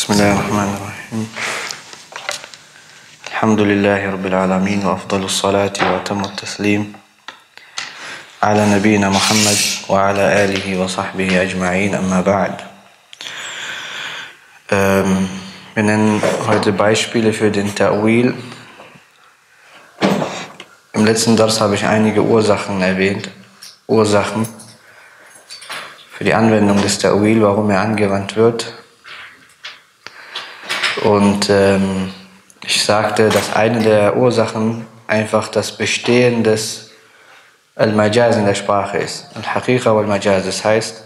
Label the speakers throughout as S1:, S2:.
S1: بسم الله الرحمن الرحيم الحمد لله رب العالمين وأفضل الصلاة وأتم التسليم على نبينا محمد وعلى آله وصحبه أجمعين أما بعد ähm, Wir nennen heute Beispiele für den Ta'wil. Im letzten Dars habe ich einige Ursachen erwähnt. Ursachen für die Anwendung des Ta'wil, warum er angewandt wird. Und ähm, ich sagte, dass eine der Ursachen einfach das Bestehen des Al-Majaz in der Sprache ist. Al-Haqiqa wal-Majaz. Das heißt,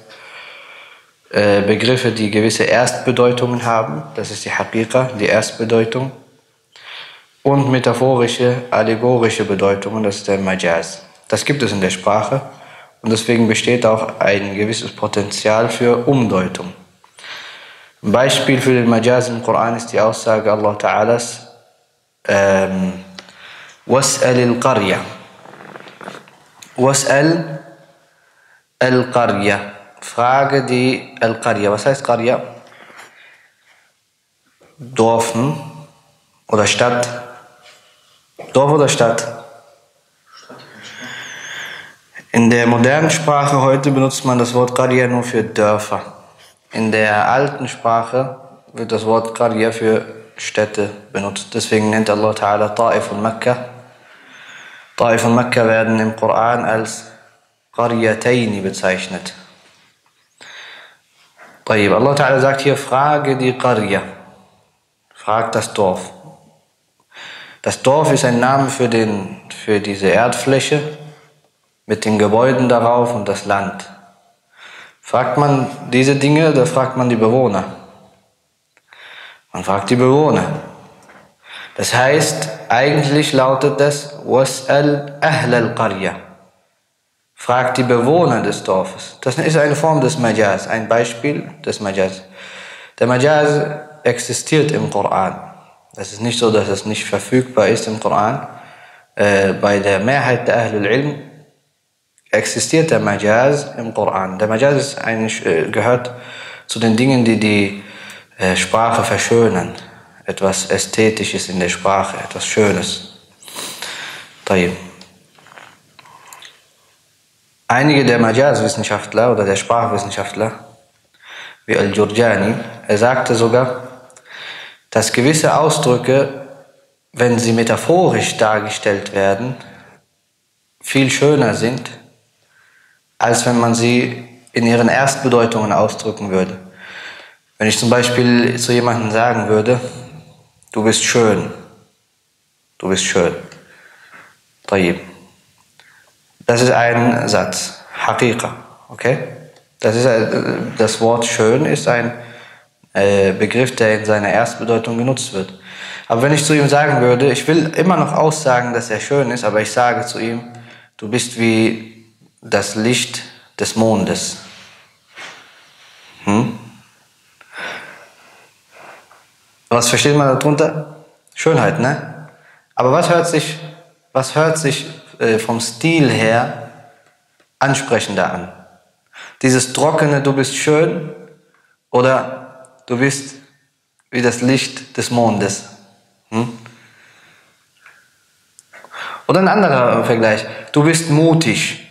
S1: äh, Begriffe, die gewisse Erstbedeutungen haben, das ist die Haqiqa, die Erstbedeutung, und metaphorische, allegorische Bedeutungen, das ist der Majaz. Das gibt es in der Sprache und deswegen besteht auch ein gewisses Potenzial für Umdeutung. Ein Beispiel für den Majaz im Koran ist die Aussage Allah Ta'alas, ähm, وَاسْأَلِ الْقَرْيَةِ وَاسْأَلْ الْقَرْيَةِ Frage die Al-Qarya. Was heißt Qarya? Dorfen oder Stadt? Dorf oder Stadt? In der modernen Sprache heute benutzt man das Wort Qarya nur für Dörfer. In der alten Sprache wird das Wort Qarya für Städte benutzt. Deswegen nennt Allah Ta'ala Ta'if und Mekka. Ta'if und Mekka werden im Koran als Qaryataini bezeichnet. طيب, Allah Ta'ala sagt hier, frage die Qarya. Frag das Dorf. Das Dorf ist ein Name für, den, für diese Erdfläche mit den Gebäuden darauf und das Land. Fragt man diese Dinge, da fragt man die Bewohner. Man fragt die Bewohner. Das heißt, eigentlich lautet das Was'al ahl al-Qarya. Fragt die Bewohner des Dorfes. Das ist eine Form des Majaz, ein Beispiel des Majaz. Der Majaz existiert im Koran. Es ist nicht so, dass es nicht verfügbar ist im Koran. Äh, bei der Mehrheit der Ahlul Ilm existiert der Majaz im Koran. Der Majaz ist ein, äh, gehört zu den Dingen, die die äh, Sprache verschönern. Etwas Ästhetisches in der Sprache, etwas Schönes. Einige der Majaz-Wissenschaftler oder der Sprachwissenschaftler, wie Al-Jurjani, er sagte sogar, dass gewisse Ausdrücke, wenn sie metaphorisch dargestellt werden, viel schöner sind als wenn man sie in ihren Erstbedeutungen ausdrücken würde. Wenn ich zum Beispiel zu jemandem sagen würde, du bist schön, du bist schön, Tayyib. Das ist ein Satz, Hakika, okay? Das, ist, äh, das Wort schön ist ein äh, Begriff, der in seiner Erstbedeutung genutzt wird. Aber wenn ich zu ihm sagen würde, ich will immer noch aussagen, dass er schön ist, aber ich sage zu ihm, du bist wie das Licht des Mondes. Hm? Was versteht man darunter? Schönheit, ne? Aber was hört sich, was hört sich äh, vom Stil her ansprechender an? Dieses trockene, du bist schön oder du bist wie das Licht des Mondes. Hm? Oder ein anderer Vergleich. Du bist mutig.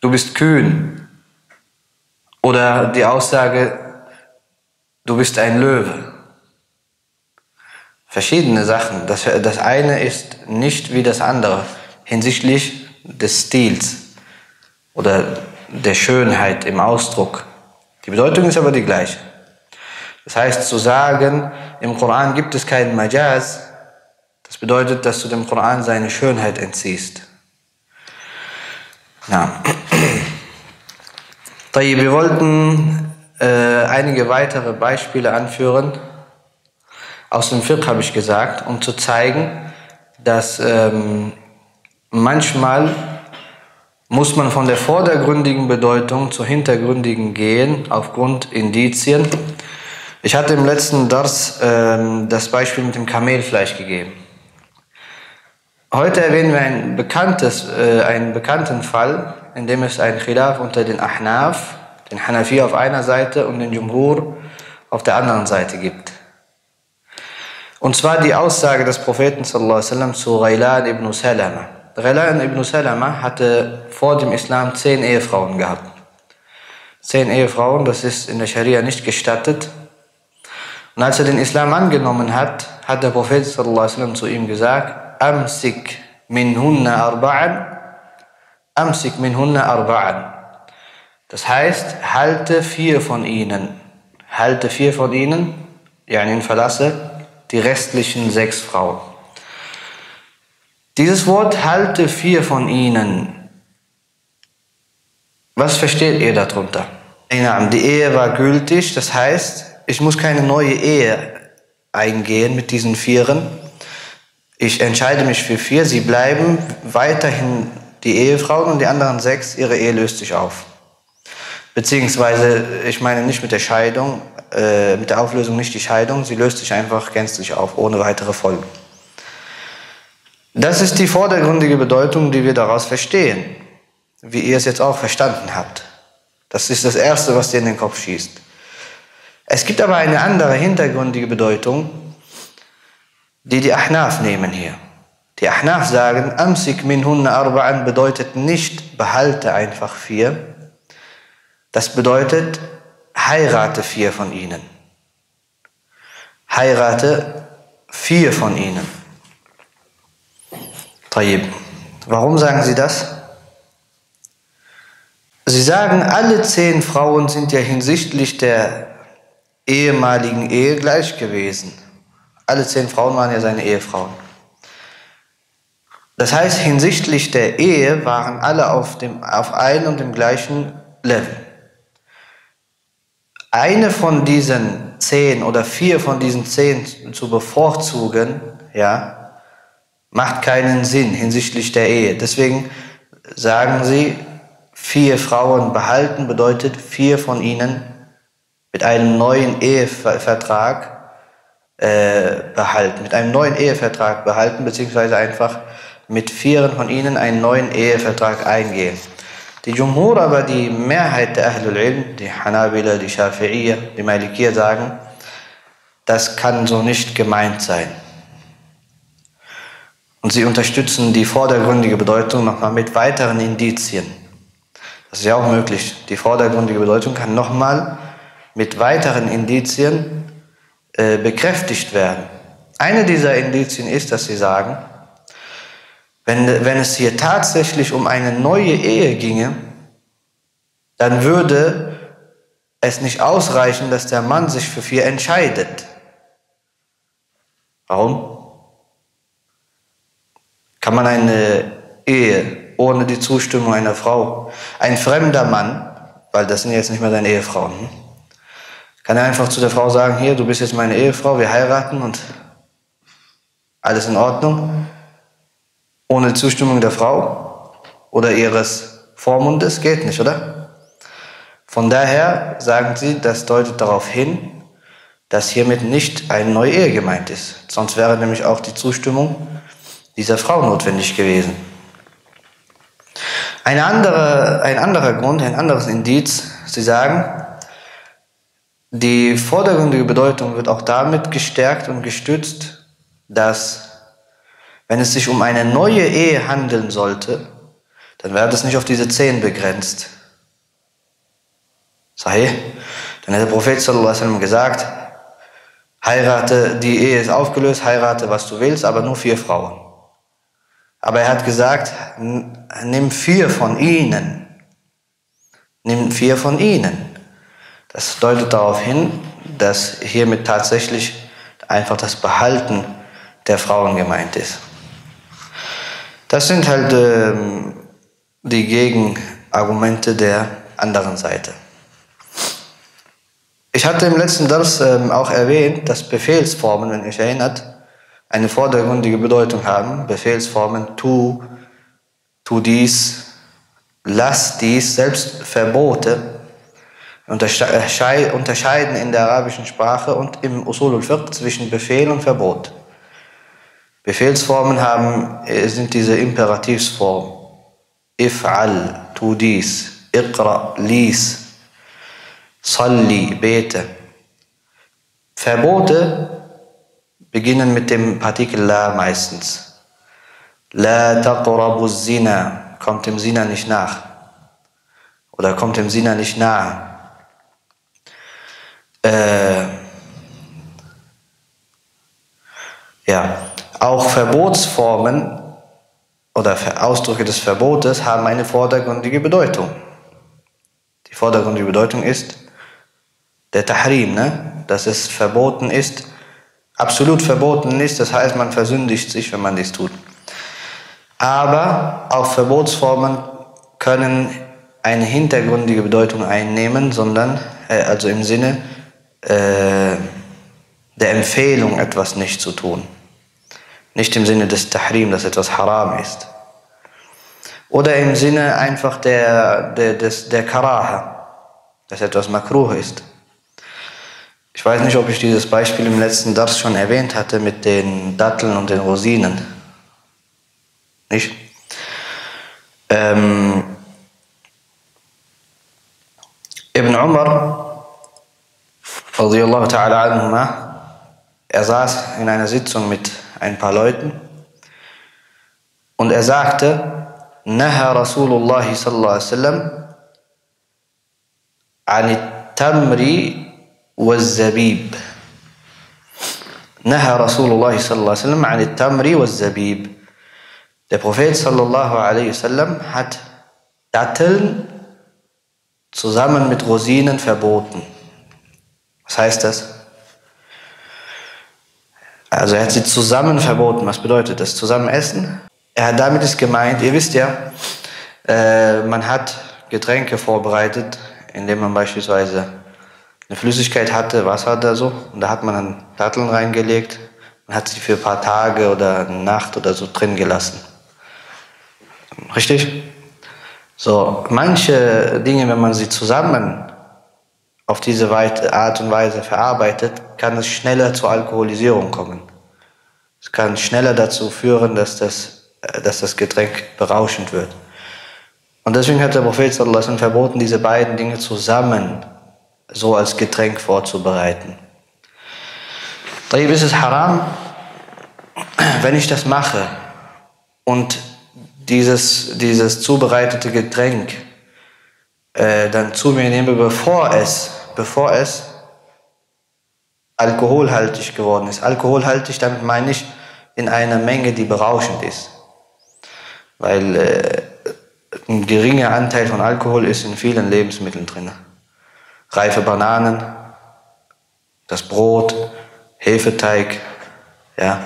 S1: Du bist kühn. Oder die Aussage, du bist ein Löwe. Verschiedene Sachen. Das, das eine ist nicht wie das andere hinsichtlich des Stils oder der Schönheit im Ausdruck. Die Bedeutung ist aber die gleiche. Das heißt, zu sagen, im Koran gibt es keinen Majaz, das bedeutet, dass du dem Koran seine Schönheit entziehst. Ja. Wir wollten äh, einige weitere Beispiele anführen. Aus dem Fiqh habe ich gesagt, um zu zeigen, dass ähm, manchmal muss man von der vordergründigen Bedeutung zur hintergründigen gehen, aufgrund Indizien. Ich hatte im letzten Dars ähm, das Beispiel mit dem Kamelfleisch gegeben. Heute erwähnen wir ein bekanntes, äh, einen bekannten Fall, in dem es ein Khilaf unter den Ahnaf, den Hanafi auf einer Seite und den Jumhur auf der anderen Seite gibt. Und zwar die Aussage des Propheten wasallam zu Ghailan ibn Salama. Ghailan ibn Salama hatte vor dem Islam zehn Ehefrauen gehabt. Zehn Ehefrauen, das ist in der Scharia nicht gestattet. Und als er den Islam angenommen hat, hat der Prophet wasallam zu ihm gesagt, Amsik min hunna arba'an, Amsik min hunna arba'an. Das heißt, halte vier von ihnen. Halte vier von ihnen, ja, yani verlasse die restlichen sechs Frauen. Dieses Wort halte vier von ihnen. Was versteht ihr darunter? Die Ehe war gültig, das heißt, ich muss keine neue Ehe eingehen mit diesen Vieren. Ich entscheide mich für vier, sie bleiben weiterhin die Ehefrauen und die anderen sechs, ihre Ehe löst sich auf. Beziehungsweise, ich meine nicht mit der Scheidung, äh, mit der Auflösung nicht die Scheidung, sie löst sich einfach gänzlich auf, ohne weitere Folgen. Das ist die vordergründige Bedeutung, die wir daraus verstehen, wie ihr es jetzt auch verstanden habt. Das ist das Erste, was dir in den Kopf schießt. Es gibt aber eine andere hintergründige Bedeutung, die die Ahnaf nehmen hier. Die Ahnaf sagen, Amsik min hunna arba'an bedeutet nicht, behalte einfach vier. Das bedeutet, heirate vier von ihnen. Heirate vier von ihnen. Tayyib. Warum sagen sie das? Sie sagen, alle zehn Frauen sind ja hinsichtlich der ehemaligen Ehe gleich gewesen. Alle zehn Frauen waren ja seine Ehefrauen. Das heißt, hinsichtlich der Ehe waren alle auf, dem, auf einem und dem gleichen Level eine von diesen zehn oder vier von diesen zehn zu bevorzugen, ja, macht keinen Sinn hinsichtlich der Ehe. Deswegen sagen sie, vier Frauen behalten bedeutet vier von ihnen mit einem neuen Ehevertrag äh, behalten, mit einem neuen Ehevertrag behalten, beziehungsweise einfach mit vieren von ihnen einen neuen Ehevertrag eingehen. Die Jumhur, aber die Mehrheit der Ahlul Ilm, die Hanabila, die Shafi'iyya, die Malikiyya sagen, das kann so nicht gemeint sein. Und sie unterstützen die vordergründige Bedeutung nochmal mit weiteren Indizien. Das ist ja auch möglich. Die vordergründige Bedeutung kann nochmal mit weiteren Indizien äh, bekräftigt werden. Eine dieser Indizien ist, dass sie sagen, wenn, wenn es hier tatsächlich um eine neue Ehe ginge, dann würde es nicht ausreichen, dass der Mann sich für vier entscheidet. Warum? Kann man eine Ehe ohne die Zustimmung einer Frau, ein fremder Mann, weil das sind jetzt nicht mehr seine Ehefrauen, hm? Kann er einfach zu der Frau sagen, hier, du bist jetzt meine Ehefrau, wir heiraten und alles in Ordnung? ohne Zustimmung der Frau oder ihres Vormundes geht nicht, oder? Von daher sagen sie, das deutet darauf hin, dass hiermit nicht eine neue Ehe gemeint ist. Sonst wäre nämlich auch die Zustimmung dieser Frau notwendig gewesen. Eine andere, ein anderer Grund, ein anderes Indiz, sie sagen, die vordergründige Bedeutung wird auch damit gestärkt und gestützt, dass wenn es sich um eine neue Ehe handeln sollte, dann wäre das nicht auf diese zehn begrenzt. Sahih. Dann hat der Prophet sallallahu alaihi wasallam gesagt, heirate, die Ehe ist aufgelöst, heirate, was du willst, aber nur vier Frauen. Aber er hat gesagt, nimm vier von ihnen. Nimm vier von ihnen. Das deutet darauf hin, dass hiermit tatsächlich einfach das Behalten der Frauen gemeint ist. Das sind halt ähm, die Gegenargumente der anderen Seite. Ich hatte im letzten Dars ähm, auch erwähnt, dass Befehlsformen, wenn ihr euch erinnert, eine vordergründige Bedeutung haben. Befehlsformen, tu, tu dies, lass dies, selbst Verbote unterscheiden in der arabischen Sprache und im Usul al-Fiqh zwischen Befehl und Verbot. Befehlsformen haben, äh, sind diese Imperativsformen. If'al, tu dies. Iqra, lies. Salli, bete. Verbote beginnen mit dem Partikel la meistens. La taqrabu zina, kommt dem Sina nicht nach. Oder kommt dem Sina nicht nahe. Äh, ja, auch Verbotsformen oder Ausdrücke des Verbotes haben eine vordergründige Bedeutung. Die vordergründige Bedeutung ist der Tahrim, ne? dass es verboten ist, absolut verboten ist, das heißt, man versündigt sich, wenn man dies tut. Aber auch Verbotsformen können eine hintergründige Bedeutung einnehmen, sondern äh, also im Sinne äh, der Empfehlung, etwas nicht zu tun. Nicht im Sinne des Tahrim, dass etwas haram ist. Oder im Sinne einfach der, der, des, der Karaha, dass etwas makruh ist. Ich weiß nicht, ob ich dieses Beispiel im letzten Dars schon erwähnt hatte mit den Datteln und den Rosinen. Nicht? Ähm, Ibn Umar, radiallahu ta'ala anhuma, er saß in einer Sitzung mit ein paar Leuten und er sagte, Naha Rasulullah sallallahu alaihi wasallam عن التمر والزبيب نهى رسول الله صلى الله عليه وسلم عن التمر والزبيب Der Prophet sallallahu alaihi wasallam hat Datteln zusammen mit Rosinen verboten. Was heißt das? Also er hat sie zusammen verboten. Was bedeutet das? Zusammen essen? Er hat damit ist gemeint, ihr wisst ja, äh, man hat Getränke vorbereitet, indem man beispielsweise eine Flüssigkeit hatte, Wasser oder so, und da hat man dann Datteln reingelegt und hat sie für ein paar Tage oder eine Nacht oder so drin gelassen. Richtig? So, manche Dinge, wenn man sie zusammen auf diese Art und Weise verarbeitet, kann es schneller zur Alkoholisierung kommen. Es kann schneller dazu führen, dass das, äh, dass das Getränk berauschend wird. Und deswegen hat der Prophet sallallahu verboten, diese beiden Dinge zusammen so als Getränk vorzubereiten. Tayyib ist es haram, wenn ich das mache und dieses, dieses zubereitete Getränk äh, dann zu mir nehme, bevor es, bevor es alkoholhaltig geworden ist. Alkoholhaltig, damit meine ich in einer Menge, die berauschend ist. Weil äh, ein geringer Anteil von Alkohol ist in vielen Lebensmitteln drin. Reife Bananen, das Brot, Hefeteig, ja,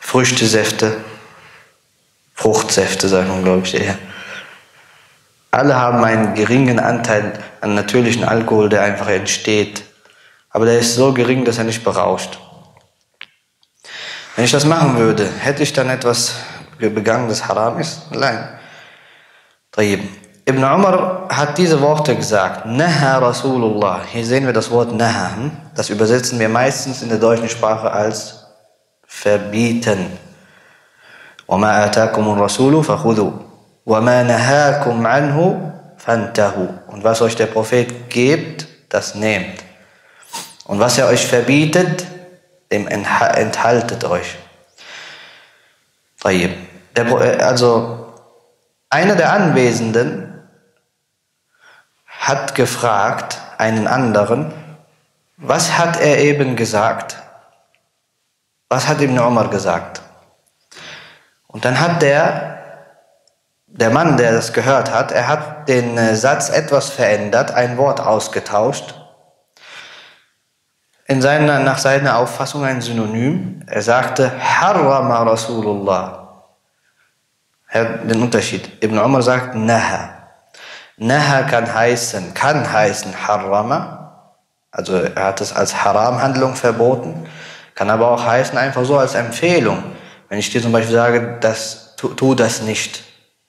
S1: Früchtesäfte. Fruchtsäfte, sagt man, glaube ich eher. Alle haben einen geringen Anteil an natürlichen Alkohol, der einfach entsteht. Aber der ist so gering, dass er nicht berauscht. Wenn ich das machen würde, hätte ich dann etwas begangen, das haram ist? Nein. Ibn Umar hat diese Worte gesagt. Naha Rasulullah. Hier sehen wir das Wort Naha. Hm? Das übersetzen wir meistens in der deutschen Sprache als verbieten. وما آتاكم الرسول فخذوا وما نهاكم عنه فانتهوا und was euch der Prophet gibt, das nehmt und was er euch verbietet, dem enthaltet euch. Also einer der Anwesenden hat gefragt einen anderen, was hat er eben gesagt? Was hat Ibn Umar gesagt? Und dann hat der, der Mann, der das gehört hat, er hat den äh, Satz etwas verändert, ein Wort ausgetauscht. In seiner, nach seiner Auffassung ein Synonym. Er sagte, Harrama Rasulullah. Den Unterschied. Ibn Umar sagt, Naha. Naha kann heißen, kann heißen Harrama. Also er hat es als Haram-Handlung verboten. Kann aber auch heißen einfach so als Empfehlung. Wenn ich dir zum Beispiel sage, das, tu, tu das nicht,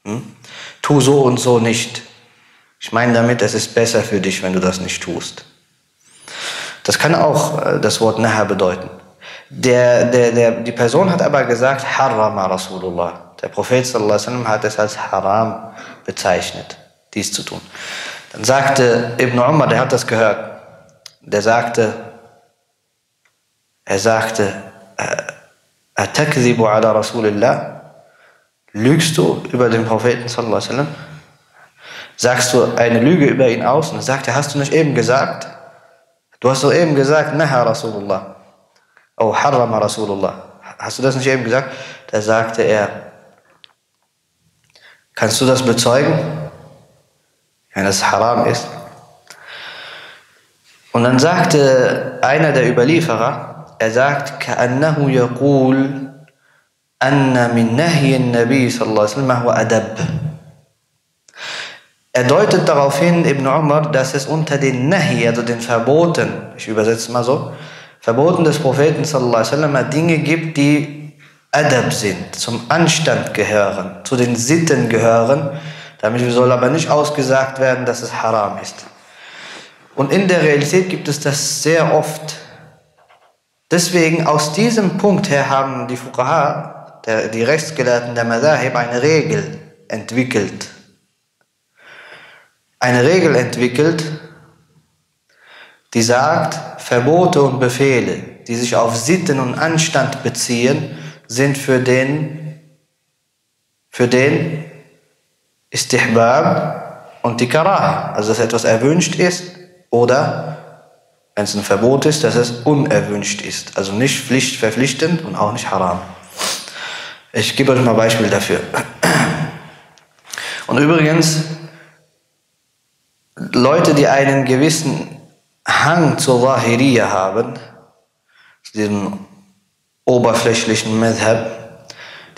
S1: hm? tu so und so nicht. Ich meine damit, es ist besser für dich, wenn du das nicht tust. Das kann auch äh, das Wort Naha bedeuten. Der, der, der, die Person hat aber gesagt, Harama Rasulullah. Der Prophet sallam, hat es als Haram bezeichnet, dies zu tun. Dann sagte Ibn Umar, der hat das gehört, der sagte, Er sagte, Atakzibu ala Rasulillah? Lügst du über den Propheten sallallahu alaihi wasallam? Sagst du eine Lüge über ihn aus? Und er sagte, hast du nicht eben gesagt? Du hast doch eben gesagt, Naha Rasulullah. Oh, Harrama Rasulullah. Hast du das nicht eben gesagt? Da sagte er, kannst du das bezeugen? Wenn es haram ist. Und dann sagte einer der Überlieferer, er sagt, كأنه يقول anna min nahyin Nabi sallallahu alaihi wa adab. Er deutet darauf hin, Ibn Umar, dass es unter den Nahi, also den Verboten, ich übersetze mal so, Verboten des Propheten sallallahu alaihi wa Dinge gibt, die Adab sind, zum Anstand gehören, zu den Sitten gehören. Damit soll aber nicht ausgesagt werden, dass es haram ist. Und in der Realität gibt es das sehr oft. Deswegen aus diesem Punkt her haben die Fuqaha der, die Rechtsgelehrten der Madahib, eine Regel entwickelt. Eine Regel entwickelt, die sagt, Verbote und Befehle, die sich auf Sitten und Anstand beziehen, sind für den, für den Istihbab und die Karaha. Also dass etwas erwünscht ist oder wenn es ein Verbot ist, dass es unerwünscht ist. Also nicht pflichtverpflichtend und auch nicht haram. Ich gebe euch mal ein Beispiel dafür. Und übrigens, Leute, die einen gewissen Hang zur Zahiriya haben, zu diesem oberflächlichen Madhab,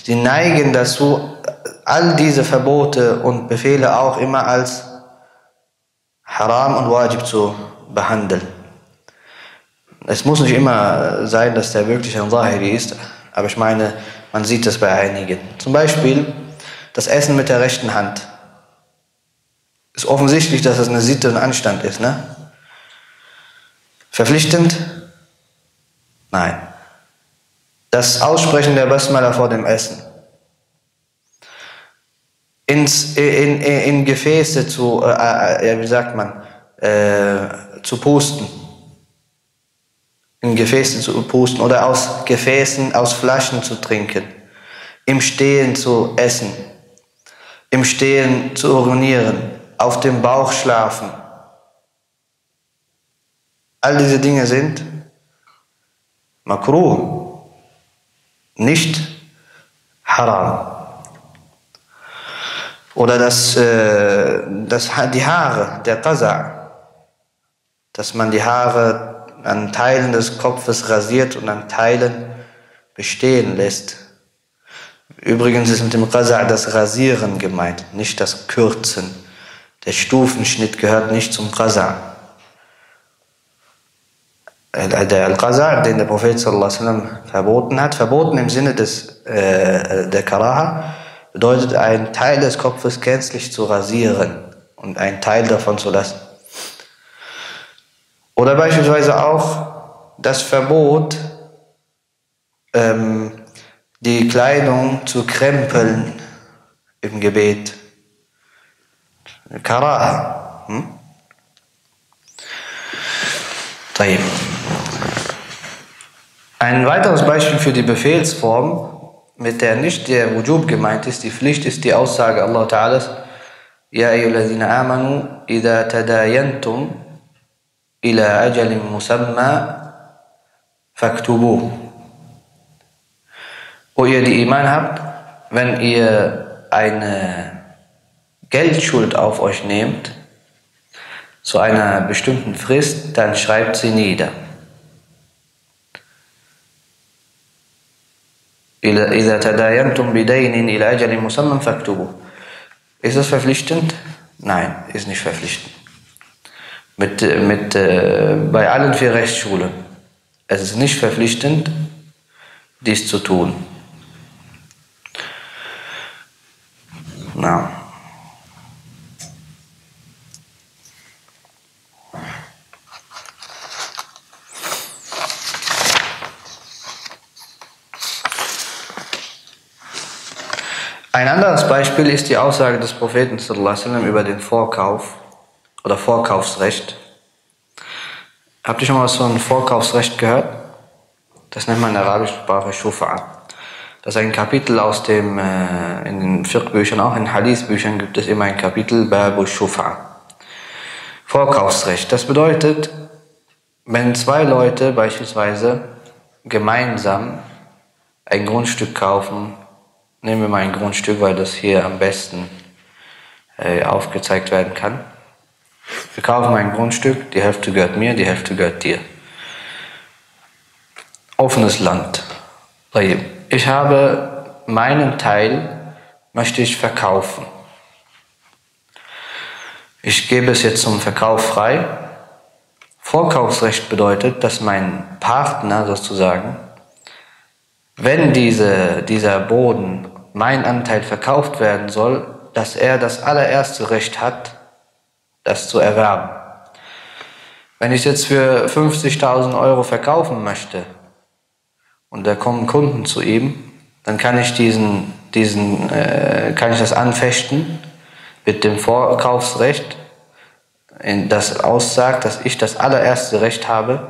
S1: die neigen dazu, all diese Verbote und Befehle auch immer als Haram und Wajib zu behandeln. Es muss nicht immer sein, dass der wirklich ein Zahiri ist, aber ich meine, man sieht das bei einigen. Zum Beispiel das Essen mit der rechten Hand. Ist offensichtlich, dass es eine Sitte und Anstand ist, ne? Verpflichtend? Nein. Das Aussprechen der Basmala vor dem Essen. Ins, in, in, in Gefäße zu, äh, äh, wie sagt man, äh, zu pusten. In Gefäße zu pusten oder aus Gefäßen, aus Flaschen zu trinken. Im Stehen zu essen. Im Stehen zu urinieren. Auf dem Bauch schlafen All diese Dinge sind makruh, nicht haram. Oder das, äh, das, die Haare, der Qaza, dass man die Haare an Teilen des Kopfes rasiert und an Teilen bestehen lässt. Übrigens ist mit dem Qaza das Rasieren gemeint, nicht das Kürzen. Der Stufenschnitt gehört nicht zum Qaza. Äh, der Al-Qaza, den der Prophet sallam, verboten hat, verboten im Sinne des, äh, der Karaha, bedeutet einen Teil des Kopfes gänzlich zu rasieren und einen Teil davon zu lassen. Oder beispielsweise auch das Verbot, ähm, die Kleidung zu krempeln im Gebet. Karaha. Hm? Ein weiteres Beispiel für die Befehlsform, mit der nicht der Wujub gemeint ist, die Pflicht ist die Aussage Allah Ta'ala, Ja ayyuhallazina amanu, idha tadayantum ila ajalin musamma faktubu. Wo ihr die Iman habt, wenn ihr eine Geldschuld auf euch nehmt, zu einer bestimmten Frist, dann schreibt sie nieder. Ist das verpflichtend? Nein, ist nicht verpflichtend. Mit, mit, äh, bei allen vier Rechtsschulen. Es ist nicht verpflichtend, dies zu tun. Na. Ein anderes Beispiel ist die Aussage des Propheten sallam, über den Vorkauf oder Vorkaufsrecht. Habt ihr schon mal was von Vorkaufsrecht gehört? Das nennt man in der arabischen Sprache Shufa. Das ist ein Kapitel aus dem, äh, in den Fiqh-Büchern, auch in Hadith-Büchern gibt es immer ein Kapitel Babu Shufa. Vorkaufsrecht. Das bedeutet, wenn zwei Leute beispielsweise gemeinsam ein Grundstück kaufen, nehmen wir mal ein Grundstück, weil das hier am besten äh, aufgezeigt werden kann. Wir kaufen ein Grundstück, die Hälfte gehört mir, die Hälfte gehört dir. Offenes Land. Ich habe meinen Teil, möchte ich verkaufen. Ich gebe es jetzt zum Verkauf frei. Vorkaufsrecht bedeutet, dass mein Partner sozusagen, wenn diese, dieser Boden, mein Anteil verkauft werden soll, dass er das allererste Recht hat, das zu erwerben. Wenn ich jetzt für 50.000 Euro verkaufen möchte und da kommen Kunden zu ihm, dann kann ich diesen, diesen, äh, kann ich das anfechten mit dem Vorkaufsrecht, das aussagt, dass ich das allererste Recht habe,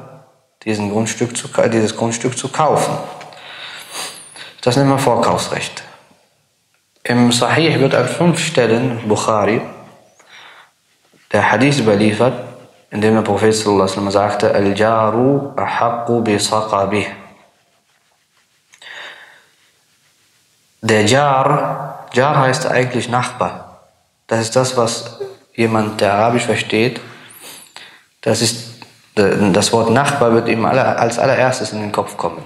S1: diesen Grundstück zu, dieses Grundstück zu kaufen. Das nennt man Vorkaufsrecht. Im Sahih wird an fünf Stellen, Bukhari, der Hadith überliefert, in dem der Prophet sallallahu sagte, Al-Jaru ahaqqu bi saqabih. Der Jar, Jar heißt eigentlich Nachbar. Das ist das, was jemand, der Arabisch versteht, das ist, das Wort Nachbar wird ihm als allererstes in den Kopf kommen.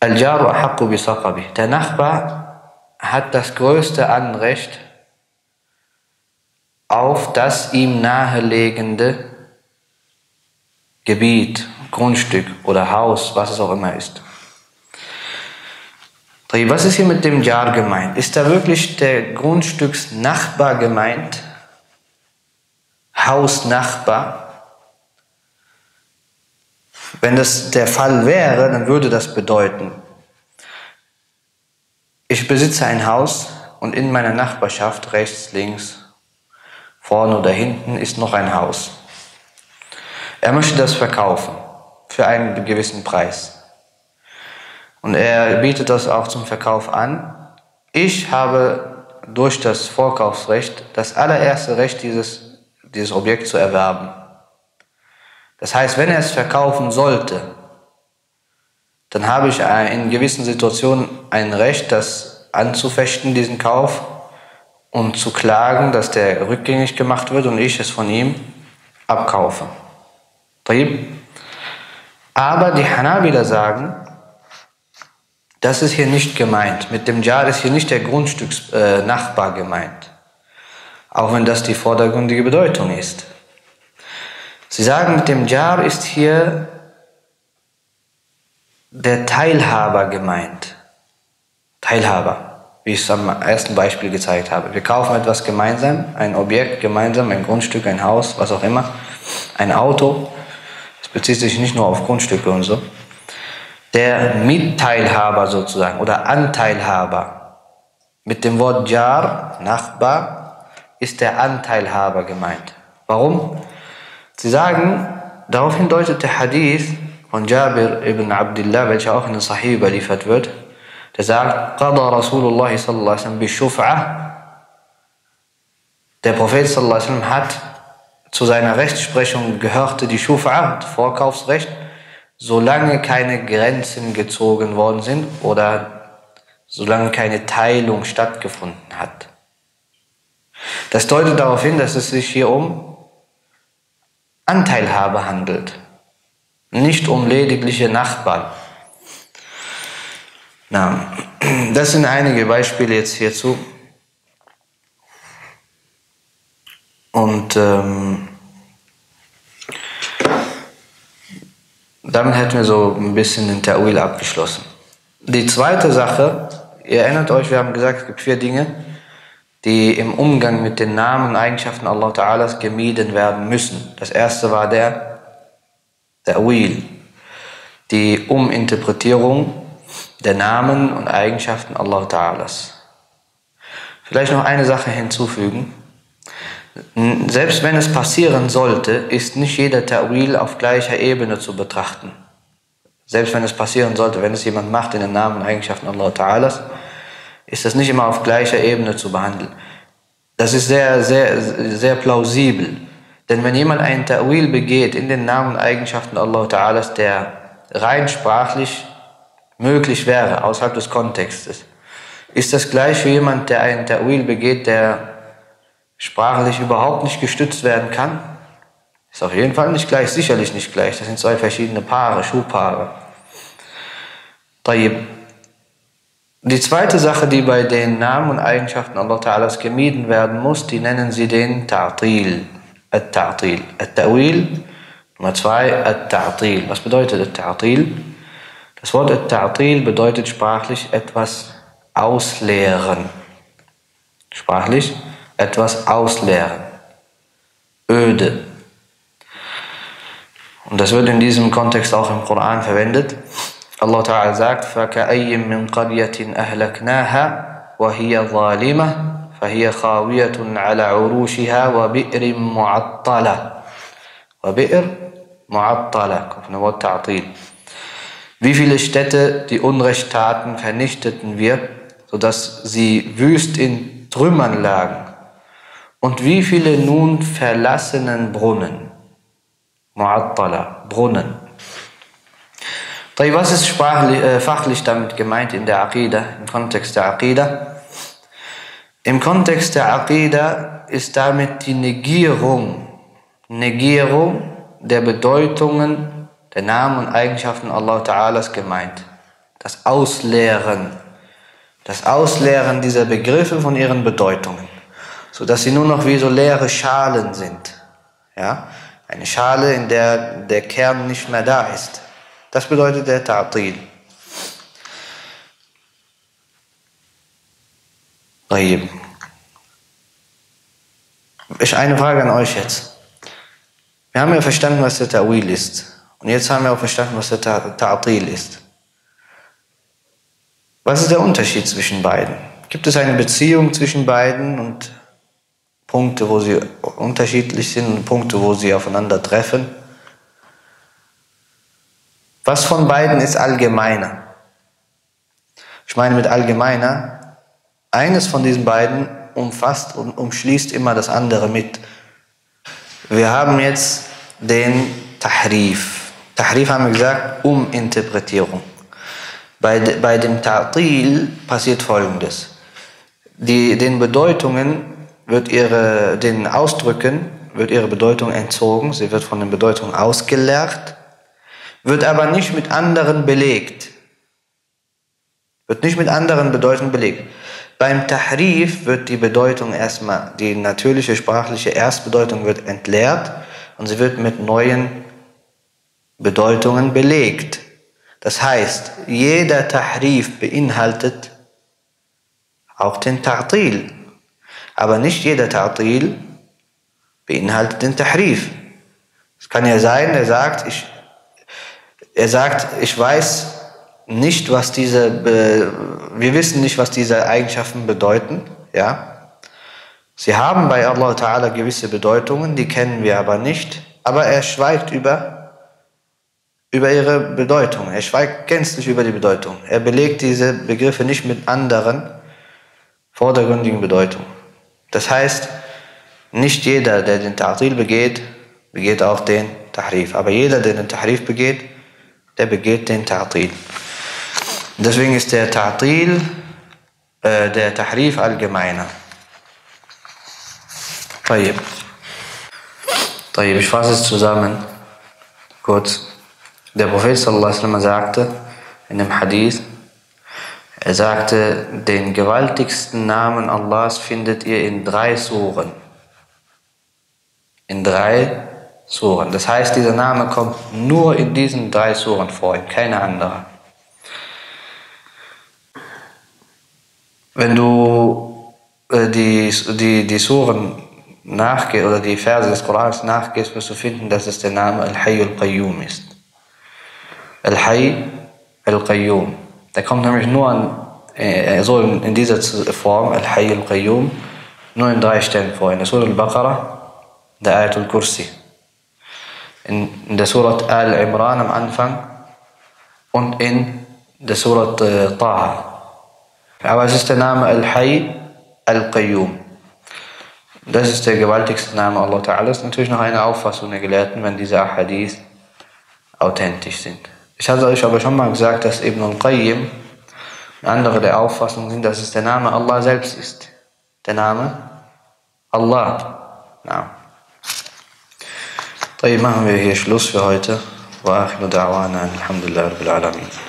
S1: Al-Jaru ahaqqu bi saqabih. Der Nachbar hat das größte Anrecht auf das ihm nahelegende Gebiet, Grundstück oder Haus, was es auch immer ist. Was ist hier mit dem Jar gemeint? Ist da wirklich der Grundstücksnachbar gemeint? Hausnachbar? Wenn das der Fall wäre, dann würde das bedeuten, ich besitze ein Haus und in meiner Nachbarschaft rechts, links, vorne oder hinten ist noch ein Haus. Er möchte das verkaufen für einen gewissen Preis. Und er bietet das auch zum Verkauf an. Ich habe durch das Vorkaufsrecht das allererste Recht, dieses, dieses Objekt zu erwerben. Das heißt, wenn er es verkaufen sollte, dann habe ich in gewissen Situationen ein Recht, das anzufechten, diesen Kauf, und zu klagen, dass der rückgängig gemacht wird und ich es von ihm abkaufe. Aber die Hanabila sagen, das ist hier nicht gemeint. Mit dem Jar ist hier nicht der Grundstücksnachbar äh, gemeint. Auch wenn das die vordergründige Bedeutung ist. Sie sagen, mit dem Jar ist hier der Teilhaber gemeint. Teilhaber, wie ich es am ersten Beispiel gezeigt habe. Wir kaufen etwas gemeinsam, ein Objekt gemeinsam, ein Grundstück, ein Haus, was auch immer, ein Auto. Es bezieht sich nicht nur auf Grundstücke und so der Mitteilhaber sozusagen oder Anteilhaber. Mit dem Wort Jar, Nachbar, ist der Anteilhaber gemeint. Warum? Sie sagen, daraufhin deutet der Hadith von Jabir ibn Abdullah, welcher auch in den Sahih überliefert wird, der sagt, Qada Rasulullah sallallahu alaihi wasallam Der Prophet sallallahu alaihi wasallam hat zu seiner Rechtsprechung gehörte die Shufa, Vorkaufsrecht, solange keine Grenzen gezogen worden sind oder solange keine Teilung stattgefunden hat. Das deutet darauf hin, dass es sich hier um Anteilhabe handelt, nicht um ledigliche Nachbarn. Na, das sind einige Beispiele jetzt hierzu. Und ähm, Damit hätten wir so ein bisschen den Ta'wil abgeschlossen. Die zweite Sache, ihr erinnert euch, wir haben gesagt, es gibt vier Dinge, die im Umgang mit den Namen und Eigenschaften Allah Ta'alas gemieden werden müssen. Das erste war der Ta'wil, die Uminterpretierung der Namen und Eigenschaften Allah Ta'alas. Vielleicht noch eine Sache hinzufügen. Selbst wenn es passieren sollte, ist nicht jeder Ta'wil auf gleicher Ebene zu betrachten. Selbst wenn es passieren sollte, wenn es jemand macht in den Namen und Eigenschaften Allah Ta'alas, ist das nicht immer auf gleicher Ebene zu behandeln. Das ist sehr, sehr, sehr plausibel. Denn wenn jemand einen Ta'wil begeht in den Namen und Eigenschaften Allah Ta'alas, der rein sprachlich möglich wäre, außerhalb des Kontextes, ist das gleich wie jemand, der einen Ta'wil begeht, der sprachlich überhaupt nicht gestützt werden kann? Ist auf jeden Fall nicht gleich, sicherlich nicht gleich. Das sind zwei verschiedene Paare, Schuhpaare. Die zweite Sache, die bei den Namen und Eigenschaften Allah Ta'alas gemieden werden muss, die nennen sie den Ta'til. At-Ta'til. At-Ta'wil. Nummer zwei, At-Ta'til. Was bedeutet At-Ta'til? Das Wort At-Ta'til bedeutet sprachlich etwas ausleeren. Sprachlich etwas ausleeren. Öde. Und das wird in diesem Kontext auch im Koran verwendet. Allah Ta'ala sagt, فَكَأَيٍّ مِّن قَرْيَةٍ أَهْلَكْنَاهَا وَهِيَ ظَالِمَةٌ فَهِيَ خَاوِيَةٌ عَلَى عُرُوشِهَا وَبِئْرٍ مُعَطَّلَةٍ وَبِئْرٍ مُعَطَّلَةٍ Auf ein Wort Ta'atil. Wie viele Städte die Unrecht taten, vernichteten wir, sodass sie wüst in Trümmern lagen. Und wie viele nun verlassenen Brunnen. Mu'attala, Brunnen. Was ist sprachlich, äh, fachlich damit gemeint in der Aqidah, im Kontext der Aqidah? Im Kontext der Aqidah ist damit die Negierung, Negierung der Bedeutungen der Namen und Eigenschaften Allah Ta'alas gemeint. Das Ausleeren, das Ausleeren dieser Begriffe von ihren Bedeutungen, sodass sie nur noch wie so leere Schalen sind. Ja? Eine Schale, in der der Kern nicht mehr da ist. Das bedeutet der Ta'til. Ich eine Frage an euch jetzt. Wir haben ja verstanden, was der Ta'wil ist. Und jetzt haben wir auch verstanden, was der Ta'til ist. Was ist der Unterschied zwischen beiden? Gibt es eine Beziehung zwischen beiden und Punkte, wo sie unterschiedlich sind und Punkte, wo sie aufeinander treffen. Was von beiden ist allgemeiner? Ich meine mit allgemeiner, eines von diesen beiden umfasst und umschließt immer das andere mit. Wir haben jetzt den Tahrif. Tahrif haben wir gesagt, Uminterpretierung. Bei, bei dem Ta'til passiert folgendes. Die, den Bedeutungen wird ihre, den Ausdrücken wird ihre Bedeutung entzogen, sie wird von den Bedeutungen ausgeleert, wird aber nicht mit anderen belegt. Wird nicht mit anderen Bedeutungen belegt. Beim Tahrif wird die Bedeutung erstmal, die natürliche sprachliche Erstbedeutung wird entleert und sie wird mit neuen Bedeutungen belegt. Das heißt, jeder Tahrif beinhaltet auch den Ta'til, aber nicht jeder Ta'til beinhaltet den Tahrif. Es kann ja sein, er sagt, ich, er sagt, ich weiß nicht, was diese, wir wissen nicht, was diese Eigenschaften bedeuten, ja. Sie haben bei Allah Ta'ala gewisse Bedeutungen, die kennen wir aber nicht, aber er schweigt über, über ihre Bedeutung. Er schweigt gänzlich über die Bedeutung. Er belegt diese Begriffe nicht mit anderen vordergründigen Bedeutungen. Das heißt, nicht jeder, der den Ta'til begeht, begeht auch den Tahrif. Aber jeder, der den Tahrif begeht, der begeht den Ta'til. Deswegen ist der Ta'til, äh, der Tahrif allgemeiner. طيب. طيب, ich fasse es zusammen. Kurz. Der Prophet sagte in dem Hadith, er sagte, den gewaltigsten Namen Allahs findet ihr in drei Suren. In drei Suren. Das heißt, dieser Name kommt nur in diesen drei Suren vor, in keiner anderen. Wenn du äh, die, die, die Suren nachgehst oder die Verse des Korans nachgehst, wirst du finden, dass es der Name Al-Hayy al-Qayyum ist. Al-Hayy al-Qayyum. Der kommt nämlich nur an, äh, so in, in dieser Form, Al-Hayy al-Qayyum, nur in drei Stellen vor. In der Surah Al-Baqarah, der Ayat al-Kursi. In, in der Surah Al-Imran am Anfang und in der Surat äh, Taha. Aber es ist der Name Al-Hayy Al-Qayyum. Das ist der gewaltigste Name Allah Ta'ala. Das ist natürlich noch eine Auffassung der Gelehrten, wenn diese Ahadith authentisch sind. Ich hatte euch aber schon mal gesagt, dass Ibn al-Qayyim und andere der Auffassung sind, dass es der Name Allah selbst ist. Der Name Allah. Ja. طيب machen wir hier Schluss für heute. وآخر دعوانا الحمد لله رب العالمين